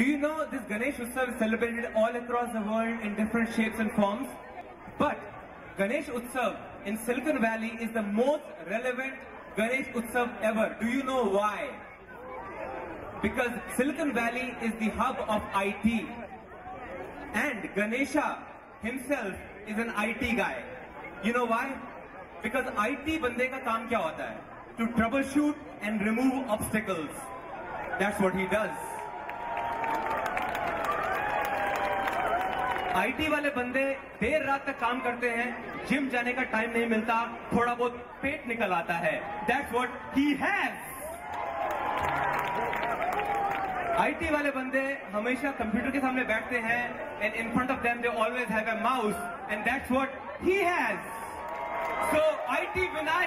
Do you know this Ganesh Utsav is celebrated all across the world in different shapes and forms? But Ganesh Utsav in Silicon Valley is the most relevant Ganesh Utsav ever. Do you know why? Because Silicon Valley is the hub of IT. And Ganesha himself is an IT guy. You know why? Because IT bande ka kaam kya hota hai? To troubleshoot and remove obstacles. That's what he does. IT वाले बंदे देर रात तक काम करते हैं, gym जाने का time नहीं मिलता, थोड़ा बहुत पेट निकल आता है। That's what he has IT वाले बंदे हमेशा कंप्यूटर के सामने बैठते हैं and in front of them they always have a mouse and that's what he has so लिए जोरदार तालियाँ